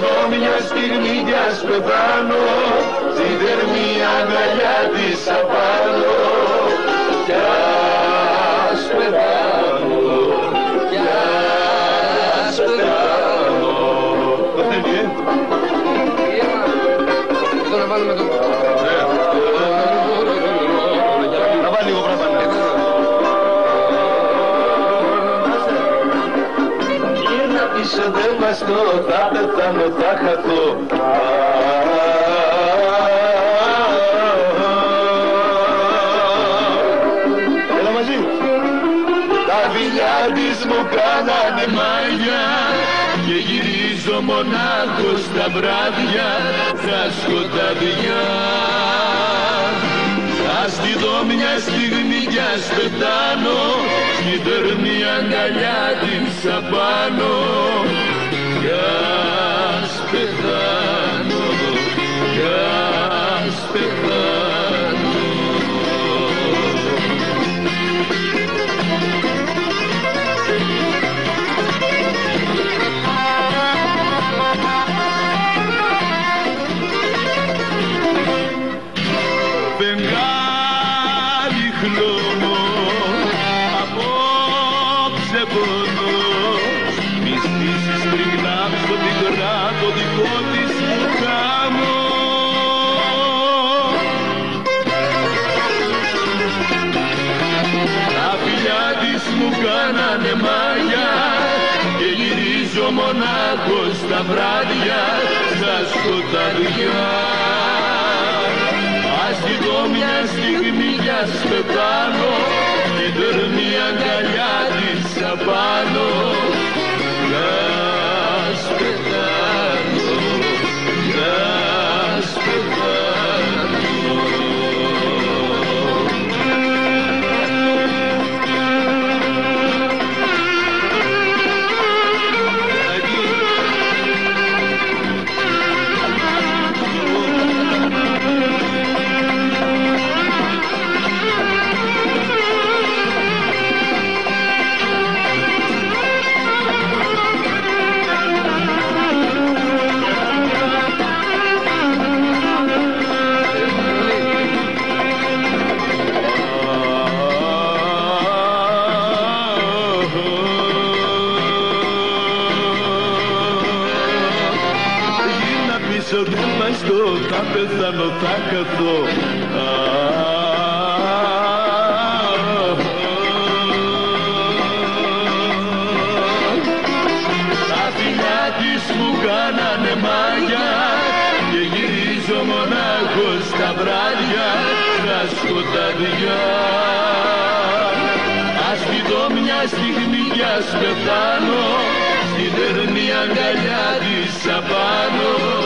δω μια στιγμή κι ας πεθάνω Στην θερμή αγκαλιά της απάνω. Κι ας πεθάνω Κι ας πεθάνω Εδώ να βάλουμε το... πίσω δεν βαστώ, θα πεθάνω, θα χαθώ. Έλα μαζί. Τα φιλιά της μου κάνανε μάγια Και γυρίζω μονάχος τα βράδια Στα σκοτάδια. Ας τη δω μια στιγμή κι ας πετάνω Στην τερμή αγκαλιά της απάνω. Κι ας πεθάνω. Κι ας πεθάνω. Φεγγάρι χλωμό απόψε πονώ Μη στήσεις πριγνά στο μικρά το δικό της χαμό Τα φιλιά της μου κάνανε μάγια και γυρίζω μονάχος τα βράδια στα σκοταδιά Ας τη δω μια στιγμή κι ας πεθάνω την τερμή αγκαλιά της Γίνα πίσω δεν βαστώ, θα πεθάνω, θα καθώ Τα φιλιά της μου κάνανε μάγια και γυρίζω μονάχος τα βράδια στα σκοταδιά Ας τη δω μια στιγμή κι ας πεθάνω στην τερμή αγκαλιά της απάνω